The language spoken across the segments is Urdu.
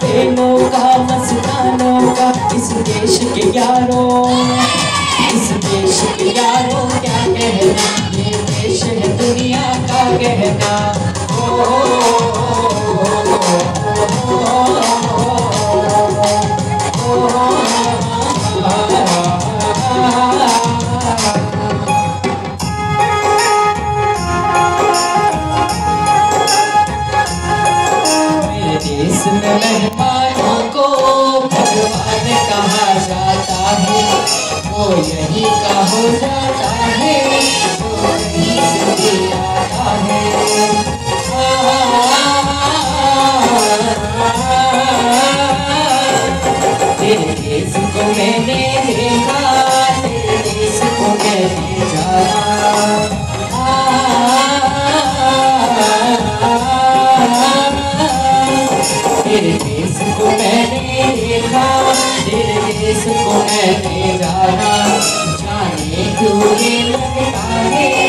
پہنوں کا مستانوں کا، اس دیش کے یاروں۔ اس دیش کے یاروں، کیا کہنا؟ یہ دیش ہے دنیا کا کہنا۔ اس میں مہمانوں کو بھگوان کہا جاتا ہے، وہ یہی کا ہو جاتا ہے، وہ یہی سے آتا ہے۔ تیرے کو میں نے میں نے جانے کیوں یہ لگتا ہے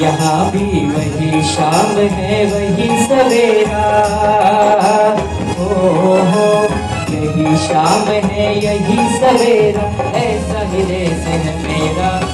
یہاں بھی وہی شام ہے، وہی سویرا۔ ہو ہو، یہی شام ہے، یہی سویرا۔ ایسا ہی دیس ہے میرا۔